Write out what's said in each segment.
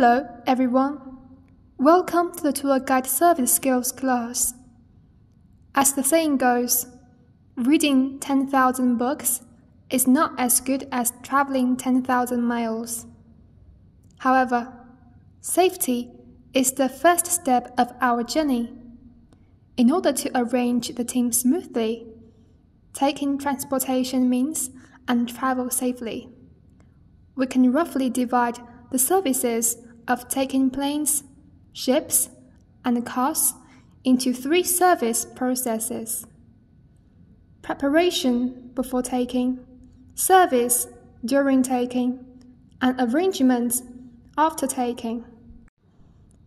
Hello, everyone. Welcome to the Tour Guide Service Skills class. As the saying goes, reading 10,000 books is not as good as traveling 10,000 miles. However, safety is the first step of our journey. In order to arrange the team smoothly, taking transportation means and travel safely, we can roughly divide the services of taking planes, ships, and cars into three service processes preparation before taking, service during taking, and arrangements after taking.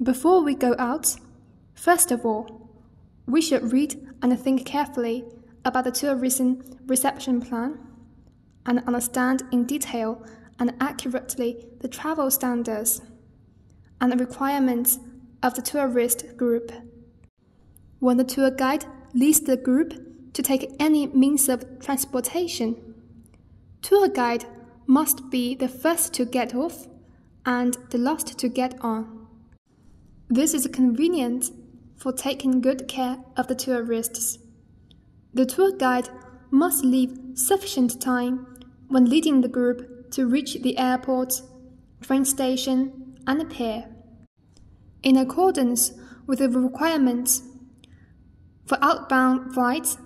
Before we go out, first of all, we should read and think carefully about the tourism reception plan and understand in detail and accurately the travel standards and the requirements of the tourist group. When the tour guide leads the group to take any means of transportation, tour guide must be the first to get off and the last to get on. This is convenient for taking good care of the tourists. The tour guide must leave sufficient time when leading the group to reach the airport, train station, and the pier. In accordance with the requirements for outbound flights,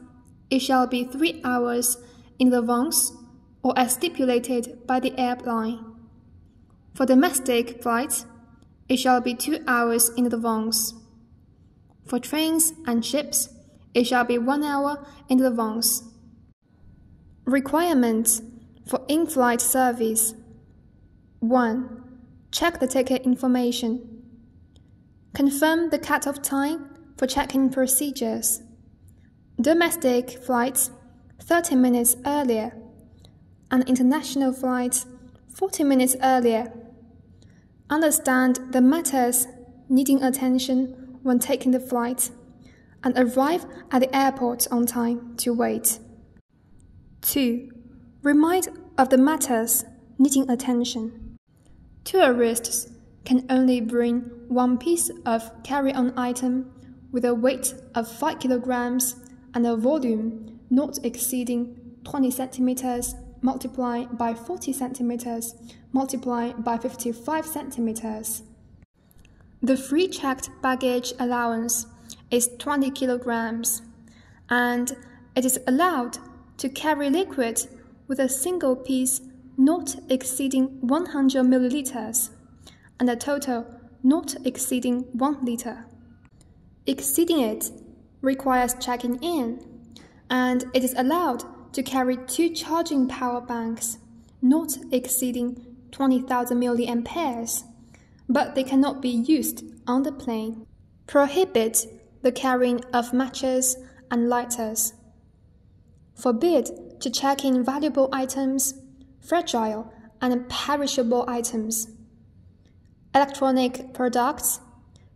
it shall be three hours in advance or as stipulated by the airline. For domestic flights, it shall be two hours in advance. For trains and ships, it shall be one hour in advance. Requirements for in-flight service 1. Check the ticket information. Confirm the cut-off time for check-in procedures. Domestic flights 30 minutes earlier and international flights 40 minutes earlier. Understand the matters needing attention when taking the flight and arrive at the airport on time to wait. 2. Remind of the matters needing attention. Tourists can only bring one piece of carry on item with a weight of 5 kilograms and a volume not exceeding 20 centimeters multiplied by 40 centimeters multiplied by 55 centimeters. The free checked baggage allowance is 20 kilograms and it is allowed to carry liquid with a single piece not exceeding 100 milliliters and a total not exceeding 1 liter. Exceeding it requires checking in, and it is allowed to carry two charging power banks not exceeding 20,000 milliamperes, but they cannot be used on the plane. Prohibit the carrying of matches and lighters. Forbid to check in valuable items, fragile and perishable items, electronic products,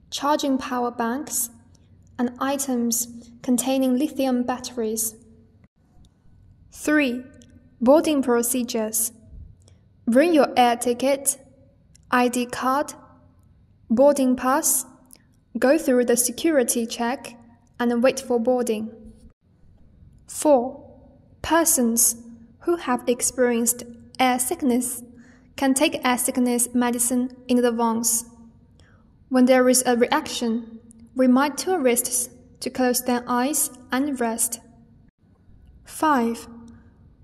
charging power banks, and items containing lithium batteries. 3. Boarding procedures. Bring your air ticket, ID card, boarding pass, go through the security check, and wait for boarding. 4. Persons who have experienced air sickness can take air sickness medicine in advance. When there is a reaction, remind tourists to close their eyes and rest. 5.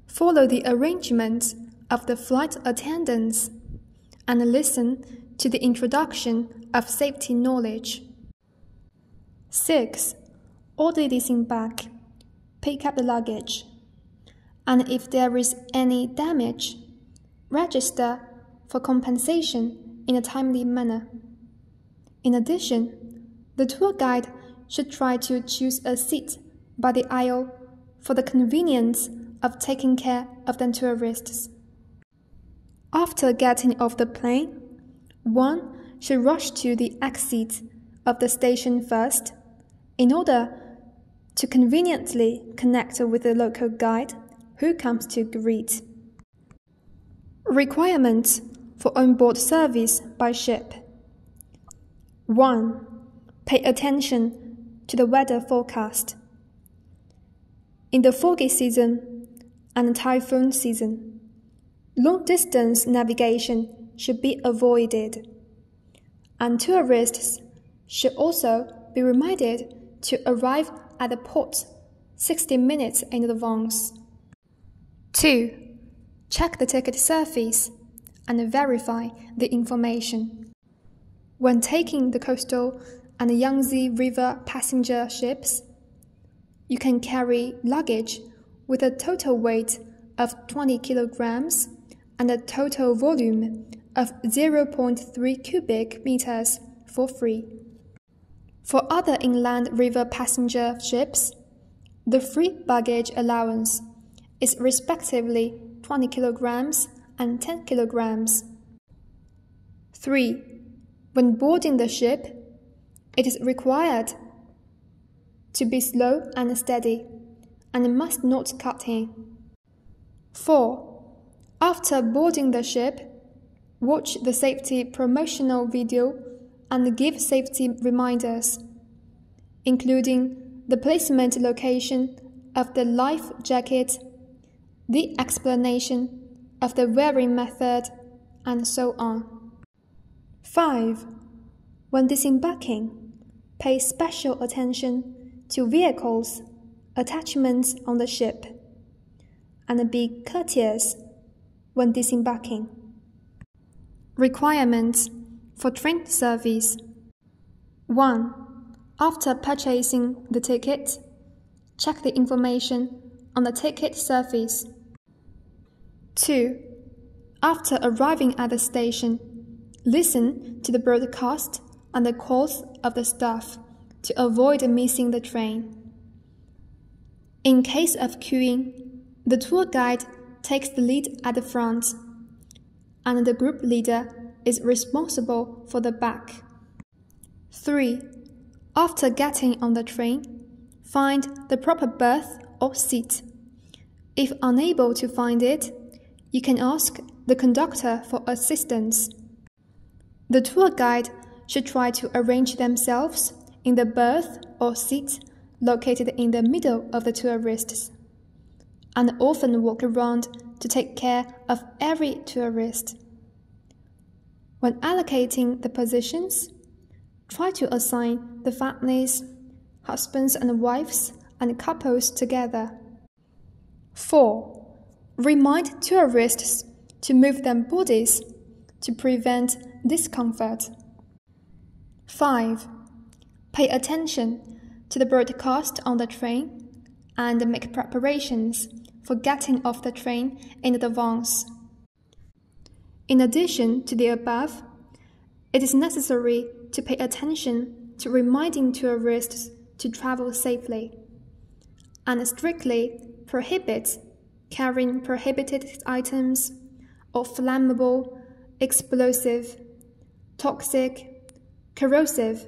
Follow the arrangements of the flight attendants and listen to the introduction of safety knowledge. 6. Order disembark. Pick up the luggage and if there is any damage, register for compensation in a timely manner. In addition, the tour guide should try to choose a seat by the aisle for the convenience of taking care of the tourists. After getting off the plane, one should rush to the exit of the station first in order to conveniently connect with the local guide who comes to greet. Requirements for on-board service by ship. 1. Pay attention to the weather forecast. In the foggy season and typhoon season, long distance navigation should be avoided, and tourists should also be reminded to arrive at the port 60 minutes in advance. 2. Check the ticket surface, and verify the information. When taking the coastal and Yangtze River passenger ships, you can carry luggage with a total weight of 20 kilograms and a total volume of 0.3 cubic meters for free. For other inland river passenger ships, the free baggage allowance is respectively 20 kilograms and 10 kilograms. 3. When boarding the ship, it is required to be slow and steady and must not cut in. 4. After boarding the ship, watch the safety promotional video and give safety reminders, including the placement location of the life jacket, the explanation of the wearing method, and so on. 5. When disembarking, pay special attention to vehicles, attachments on the ship, and be courteous when disembarking. Requirements for train service 1. After purchasing the ticket, check the information on the ticket service 2. After arriving at the station, listen to the broadcast and the calls of the staff to avoid missing the train. In case of queuing, the tour guide takes the lead at the front, and the group leader is responsible for the back. 3. After getting on the train, find the proper berth or seat. If unable to find it, you can ask the conductor for assistance. The tour guide should try to arrange themselves in the berth or seat located in the middle of the tourists, and often walk around to take care of every tourist. When allocating the positions, try to assign the families, husbands and wives, and couples together. 4. Remind tourists to move their bodies to prevent discomfort. 5. Pay attention to the broadcast on the train and make preparations for getting off the train in advance. In addition to the above, it is necessary to pay attention to reminding tourists to travel safely and strictly prohibit carrying prohibited items or flammable, explosive, toxic, corrosive,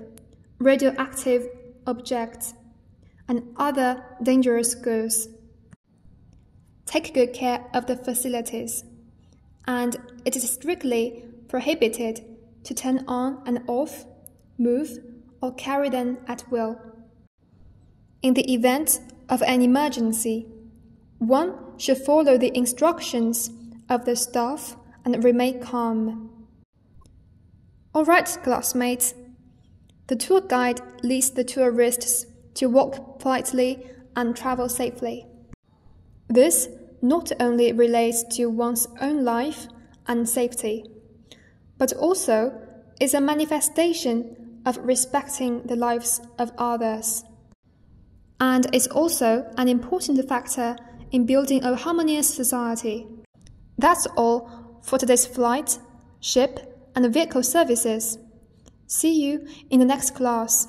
radioactive objects, and other dangerous goods. Take good care of the facilities, and it is strictly prohibited to turn on and off, move, or carry them at will. In the event of an emergency, one should follow the instructions of the staff and remain calm. All right, classmates. The tour guide leads the tourists to walk politely and travel safely. This not only relates to one's own life and safety, but also is a manifestation of respecting the lives of others. And is also an important factor in building a harmonious society. That's all for today's flight, ship, and vehicle services. See you in the next class.